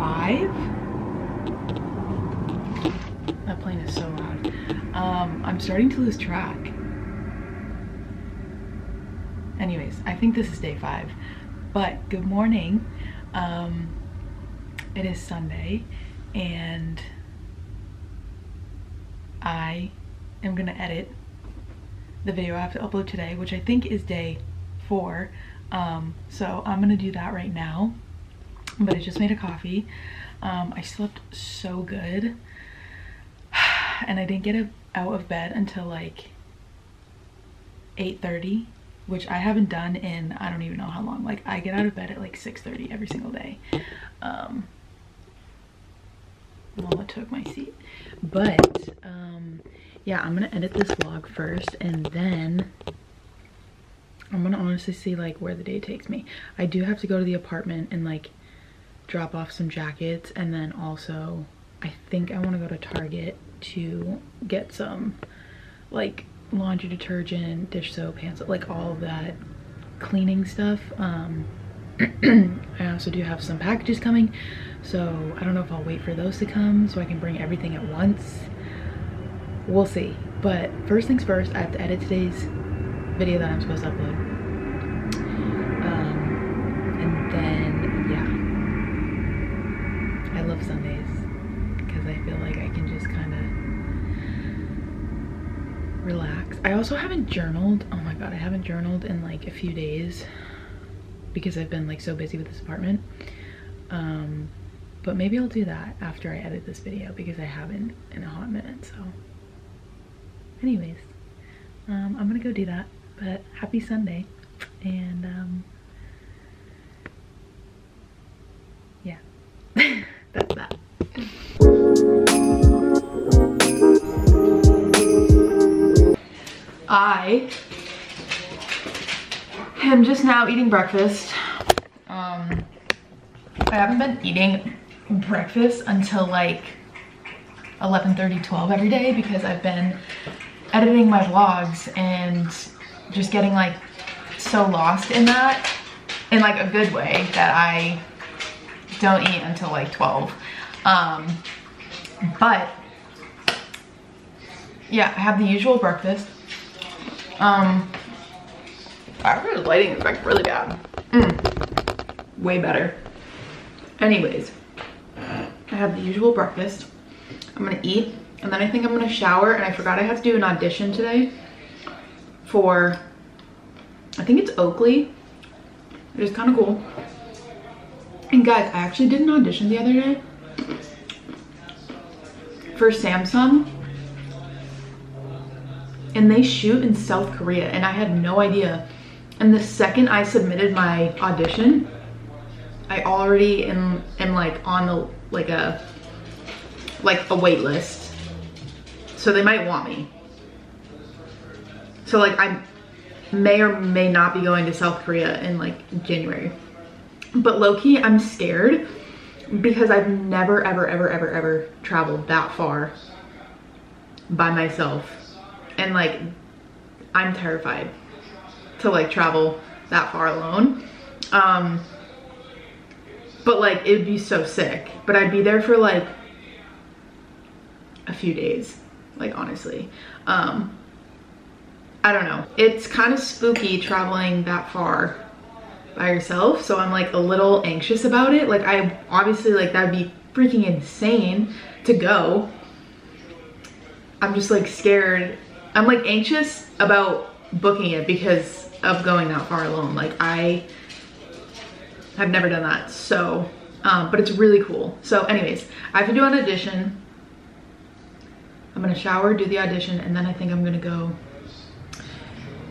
5? That plane is so loud. Um, I'm starting to lose track. Anyways, I think this is day 5. But good morning. Um, it is Sunday and I am gonna edit the video I have to upload today, which I think is day four. Um, so I'm gonna do that right now. But I just made a coffee. Um, I slept so good. And I didn't get out of bed until like 8.30, which I haven't done in I don't even know how long. Like I get out of bed at like 6.30 every single day. Um, Mama took my seat. But um, yeah, I'm gonna edit this vlog first and then I'm gonna honestly see like where the day takes me. I do have to go to the apartment and like drop off some jackets and then also I think I want to go to Target to get some like laundry detergent, dish soap, soap, like all that cleaning stuff. Um, I also do have some packages coming so I don't know if I'll wait for those to come so I can bring everything at once. We'll see. But first things first, I have to edit today's video that I'm supposed to upload. I feel like I can just kind of relax. I also haven't journaled. Oh my god, I haven't journaled in like a few days because I've been like so busy with this apartment. Um, but maybe I'll do that after I edit this video because I haven't in a hot minute. So anyways, um, I'm gonna go do that. But happy Sunday. And um, yeah, that's that. I am just now eating breakfast. Um, I haven't been eating breakfast until like 11:30, 12 every day because I've been editing my vlogs and just getting like so lost in that in like a good way that I don't eat until like 12 um but yeah I have the usual breakfast um the lighting is like really bad mm, way better anyways I have the usual breakfast I'm gonna eat and then I think I'm gonna shower and I forgot I have to do an audition today for, I think it's Oakley. It is kind of cool. And guys, I actually did an audition the other day for Samsung and they shoot in South Korea and I had no idea. And the second I submitted my audition, I already am, am like on the, like a, like a wait list. So they might want me. So like I may or may not be going to South Korea in like January. But low-key, I'm scared because I've never, ever, ever, ever, ever traveled that far by myself. And like, I'm terrified to like travel that far alone. Um, but like, it'd be so sick. But I'd be there for like a few days, like honestly. Um, I don't know. It's kind of spooky traveling that far by yourself. So I'm like a little anxious about it. Like I obviously like that'd be freaking insane to go. I'm just like scared. I'm like anxious about booking it because of going that far alone. Like I have never done that. So, um, but it's really cool. So anyways, I have to do an audition. I'm gonna shower, do the audition, and then I think I'm gonna go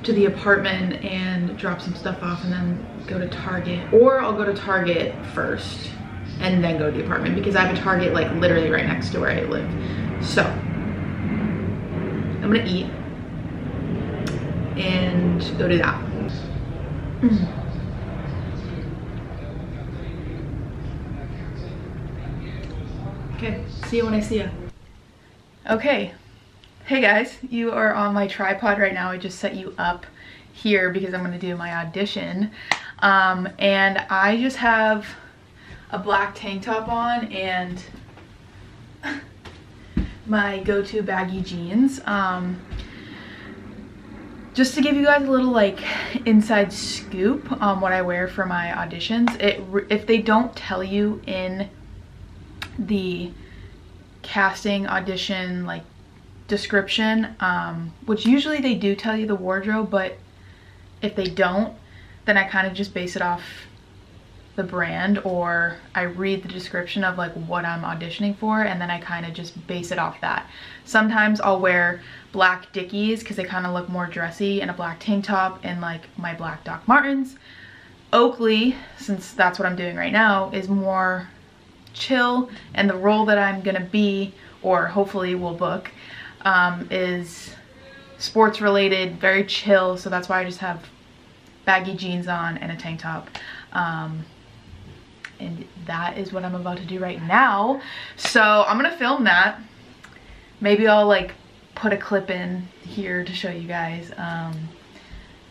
to the apartment and drop some stuff off and then go to Target. Or I'll go to Target first and then go to the apartment because I have a Target like literally right next to where I live. So I'm gonna eat and go do that. Mm. Okay, see you when I see you. Okay, Hey guys, you are on my tripod right now. I just set you up here because I'm gonna do my audition. Um, and I just have a black tank top on and my go-to baggy jeans. Um, just to give you guys a little like inside scoop on what I wear for my auditions. It if they don't tell you in the casting audition like description, um, which usually they do tell you the wardrobe, but if they don't, then I kind of just base it off the brand or I read the description of like what I'm auditioning for and then I kind of just base it off that. Sometimes I'll wear black Dickies because they kind of look more dressy and a black tank top and like my black Doc Martens. Oakley, since that's what I'm doing right now, is more chill and the role that I'm gonna be or hopefully will book um, is sports related, very chill. So that's why I just have baggy jeans on and a tank top. Um, and that is what I'm about to do right now. So I'm gonna film that. Maybe I'll like put a clip in here to show you guys. Um,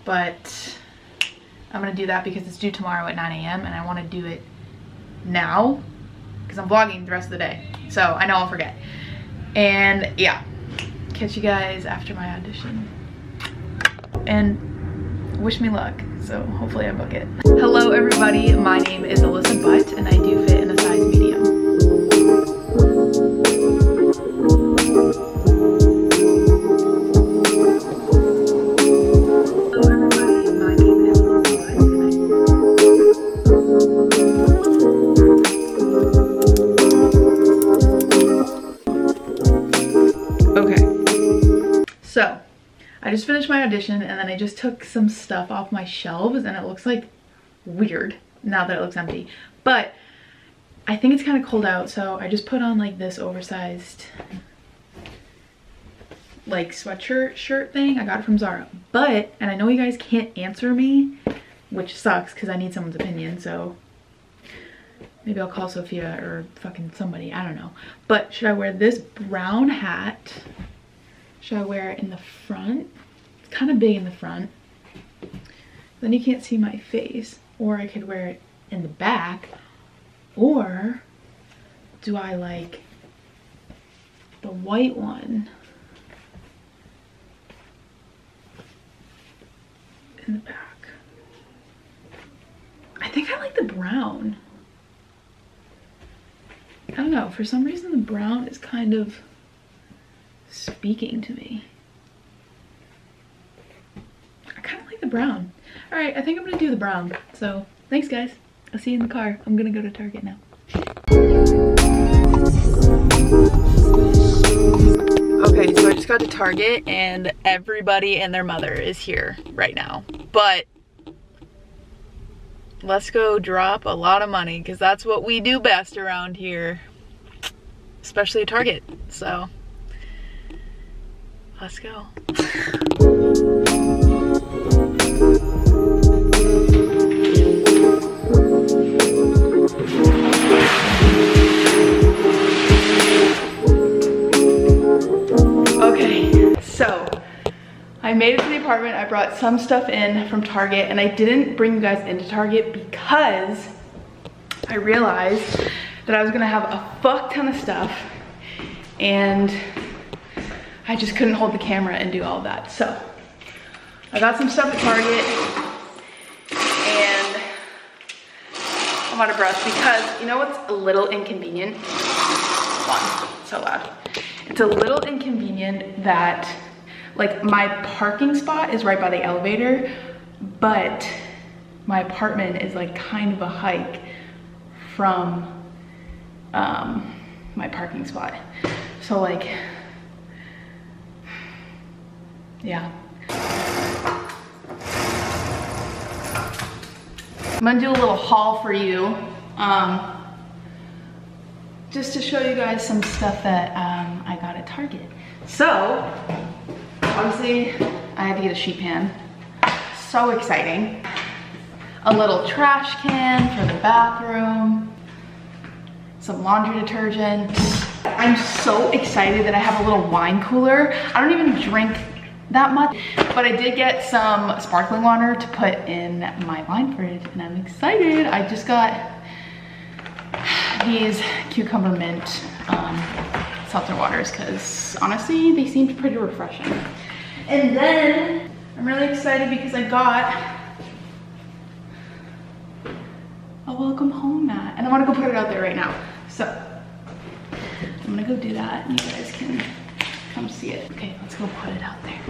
but I'm gonna do that because it's due tomorrow at 9 a.m. and I wanna do it now because I'm vlogging the rest of the day. So I know I'll forget. And yeah, catch you guys after my audition. And wish me luck so hopefully I book it. Hello everybody, my name is Alissa Butt and I do fit in a size medium. I just finished my audition and then I just took some stuff off my shelves and it looks like weird now that it looks empty. But I think it's kind of cold out so I just put on like this oversized like sweatshirt shirt thing. I got it from Zara. But, and I know you guys can't answer me, which sucks because I need someone's opinion. So maybe I'll call Sophia or fucking somebody. I don't know. But should I wear this brown hat? Should I wear it in the front? It's kind of big in the front. Then you can't see my face. Or I could wear it in the back. Or do I like the white one in the back? I think I like the brown. I don't know, for some reason the brown is kind of speaking to me. I kind of like the brown. All right, I think I'm gonna do the brown. So thanks guys. I'll see you in the car. I'm gonna go to Target now. Okay, so I just got to Target and everybody and their mother is here right now. But let's go drop a lot of money because that's what we do best around here, especially at Target. So let's go. Okay, so I made it to the apartment. I brought some stuff in from Target and I didn't bring you guys into Target because I realized that I was gonna have a fuck ton of stuff and I just couldn't hold the camera and do all that. So I got some stuff at Target and I'm out of brush because you know what's a little inconvenient? One, so loud. It's a little inconvenient that like my parking spot is right by the elevator, but my apartment is like kind of a hike from um, my parking spot. So like, yeah. I'm gonna do a little haul for you. Um, just to show you guys some stuff that um, I got at Target. So, obviously I had to get a sheet pan. So exciting. A little trash can for the bathroom. Some laundry detergent. I'm so excited that I have a little wine cooler. I don't even drink that much. But I did get some sparkling water to put in my wine fridge and I'm excited. I just got these cucumber mint um, seltzer waters because honestly, they seemed pretty refreshing. And then I'm really excited because I got a welcome home mat and I wanna go put it out there right now. So I'm gonna go do that and you guys can come see it. Okay, let's go put it out there.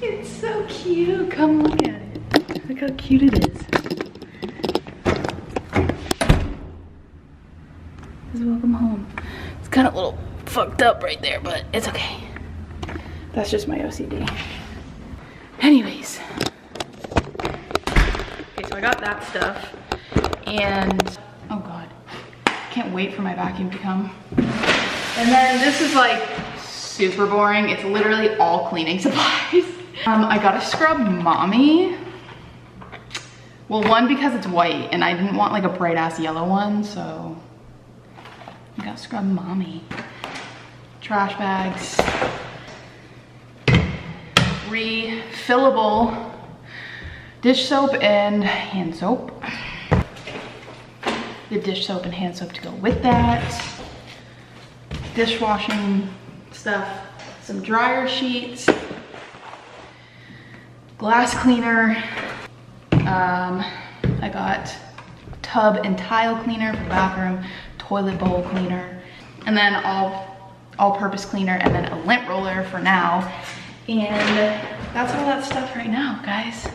It's so cute. Come look at it. Look how cute it is. Welcome home. It's kind of a little fucked up right there, but it's okay. That's just my OCD. Anyways. So I got that stuff. And, oh God. Can't wait for my vacuum to come. And then this is like super boring. It's literally all cleaning supplies. Um, I got a scrub mommy. Well, one because it's white and I didn't want like a bright ass yellow one, so I got scrub mommy. Trash bags. Refillable dish soap and hand soap. The dish soap and hand soap to go with that. Dishwashing stuff, some dryer sheets, glass cleaner. Um, I got tub and tile cleaner for bathroom, toilet bowl cleaner, and then all all-purpose cleaner and then a lint roller for now. And that's all that stuff right now, guys.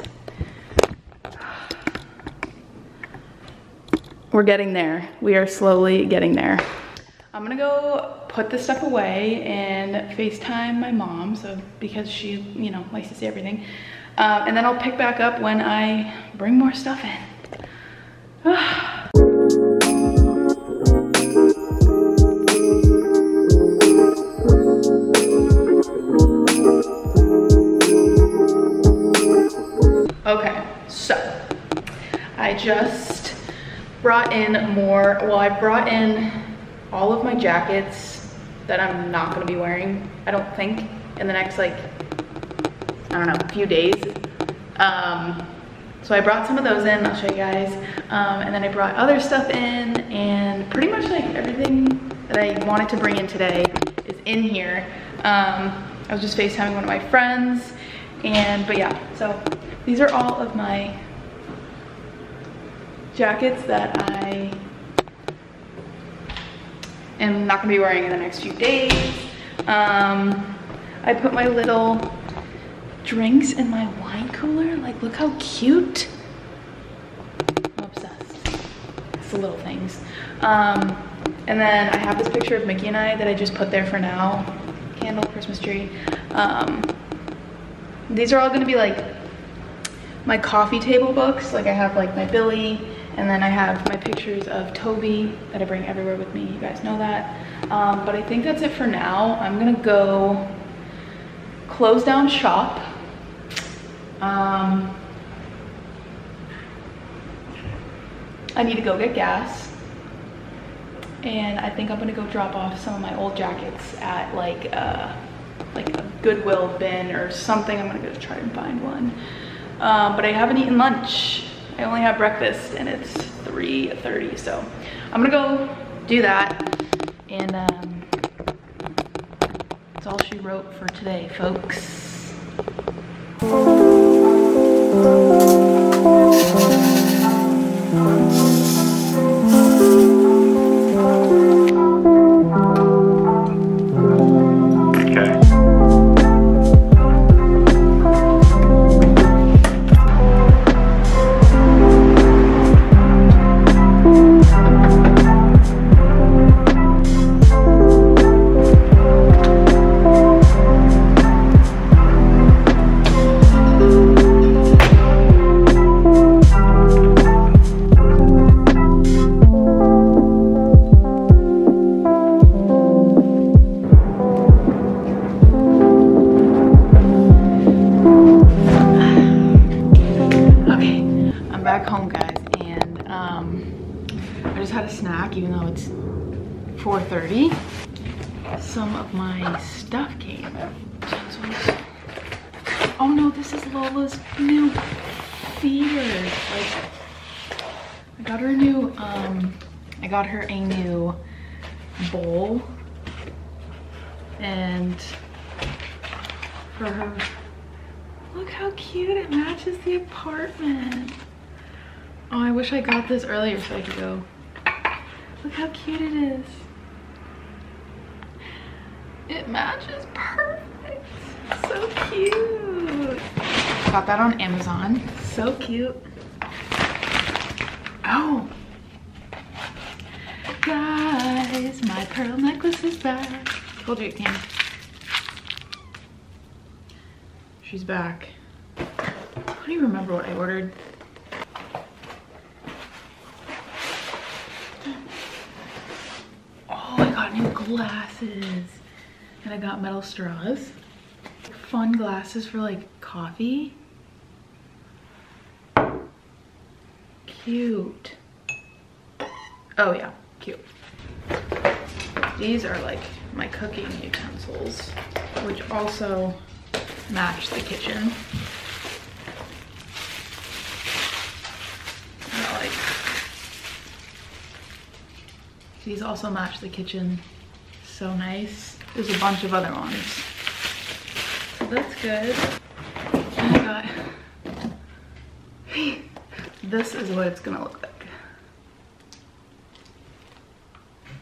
We're getting there. We are slowly getting there. I'm gonna go put this stuff away and FaceTime my mom, so because she, you know, likes to see everything. Um, and then I'll pick back up when I bring more stuff in. brought in more, well, I brought in all of my jackets that I'm not gonna be wearing, I don't think, in the next like I don't know, few days. Um, so I brought some of those in, I'll show you guys. Um, and then I brought other stuff in and pretty much like everything that I wanted to bring in today is in here. Um, I was just FaceTiming one of my friends and, but yeah, so these are all of my jackets that I am not gonna be wearing in the next few days. Um, I put my little drinks in my wine cooler. Like, look how cute. I'm obsessed. It's the little things. Um, and then I have this picture of Mickey and I that I just put there for now. Candle, Christmas tree. Um, these are all gonna be like my coffee table books. Like I have like my Billy, and then I have my pictures of Toby that I bring everywhere with me. You guys know that. Um, but I think that's it for now. I'm gonna go close down shop um, I need to go get gas. And I think I'm gonna go drop off some of my old jackets at like uh, like a Goodwill bin or something. I'm gonna go try and find one. Um, but I haven't eaten lunch. I only have breakfast and it's 3.30, so I'm gonna go do that. And um, that's all she wrote for today, folks. And for her look how cute it matches the apartment. Oh i wish i got this earlier so i could go. Look how cute it is. It matches perfect. So cute. Got that on amazon. So cute. Oh. Guys my pearl necklace is back told you it came She's back. I don't even remember what I ordered. Oh, I got new glasses. And I got metal straws. Fun glasses for like coffee. Cute. Oh yeah, cute. These are like my cooking utensils, which also match the kitchen. like these also match the kitchen so nice. There's a bunch of other ones. So that's good. I got this is what it's gonna look like.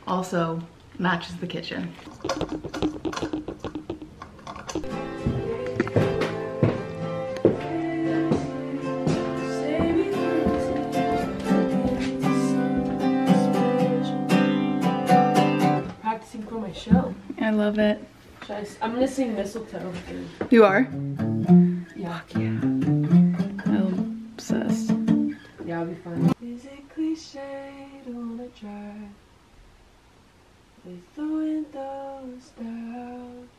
Also matches the kitchen Practicing for my show. I love it. I, am gonna sing mistletoe. You are? Yeah. Fuck yeah. Down?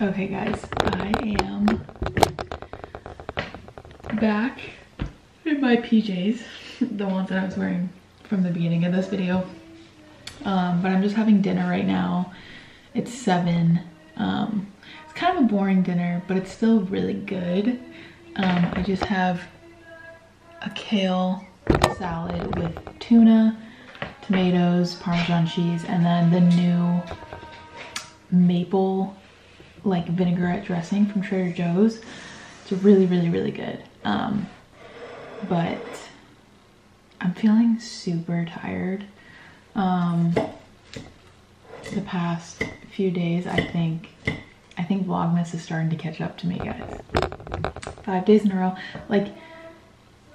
Okay guys, I am back in my PJs, the ones that I was wearing from the beginning of this video. Um, but I'm just having dinner right now. It's seven. Um, it's kind of a boring dinner, but it's still really good. Um, I just have a kale salad with tuna, tomatoes, Parmesan cheese, and then the new maple like vinaigrette dressing from Trader Joe's. It's really, really, really good. Um, but I'm feeling super tired. Um, the past few days, I think, I think Vlogmas is starting to catch up to me, guys. Five days in a row. Like,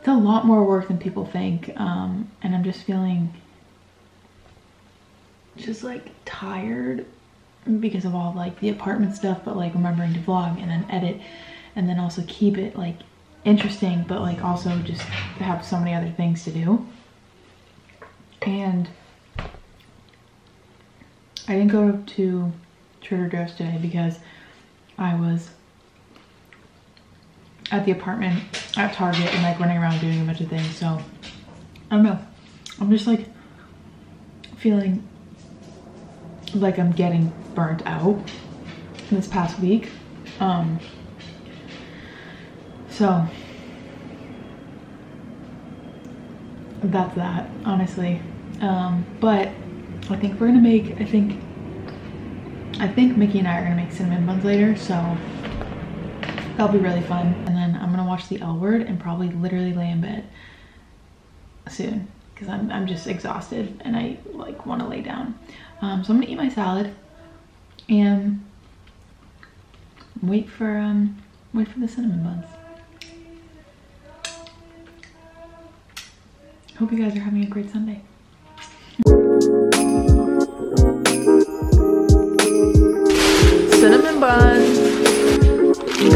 it's a lot more work than people think. Um, and I'm just feeling just like tired because of all like the apartment stuff, but like remembering to vlog and then edit and then also keep it like interesting, but like also just have so many other things to do. And I didn't go to Trader Joe's today because I was at the apartment at Target and like running around doing a bunch of things. So I don't know. I'm just like feeling like I'm getting burnt out this past week. Um, so that's that, honestly. Um, but I think we're gonna make, I think, I think Mickey and I are gonna make cinnamon buns later, so that'll be really fun. I'm gonna watch the L Word and probably literally lay in bed soon because I'm, I'm just exhausted and I like want to lay down. Um, so I'm gonna eat my salad and wait for um wait for the cinnamon buns. Hope you guys are having a great Sunday. Cinnamon buns.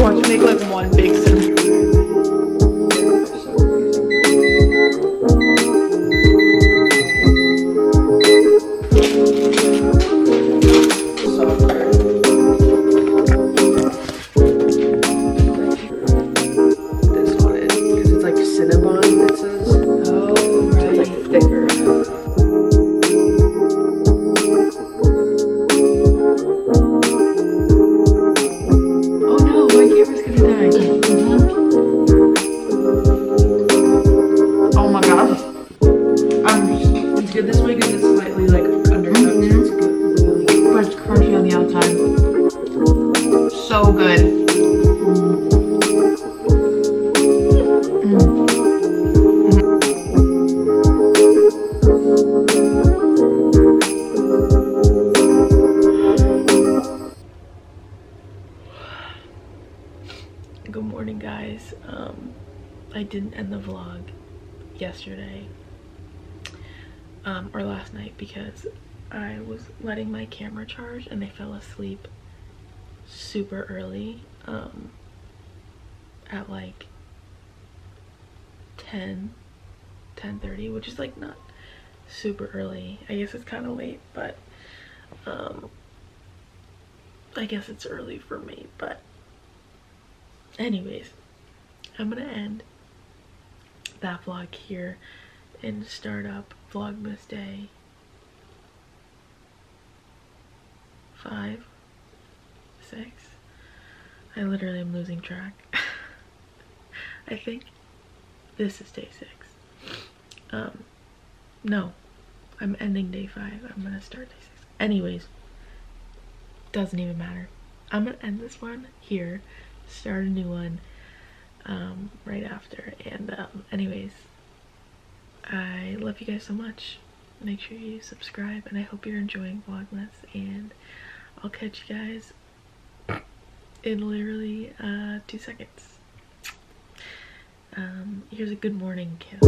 Watch me make like one big cinnamon anyways, um, I didn't end the vlog yesterday um, or last night because I was letting my camera charge and I fell asleep super early um, at like 10 10 30 which is like not super early. I guess it's kind of late but um i guess it's early for me but anyways i'm gonna end that vlog here and start up vlogmas day. Five six. I literally am losing track. I think this is day six. Um no i'm ending day five. I'm gonna start day six. Anyways doesn't even matter. I'm gonna end this one here start a new one um right after. And um anyways i love you guys so much. Make sure you subscribe and i hope you're enjoying vlogmas and i'll catch you guys in literally uh two seconds. Um, here's a good morning kiss.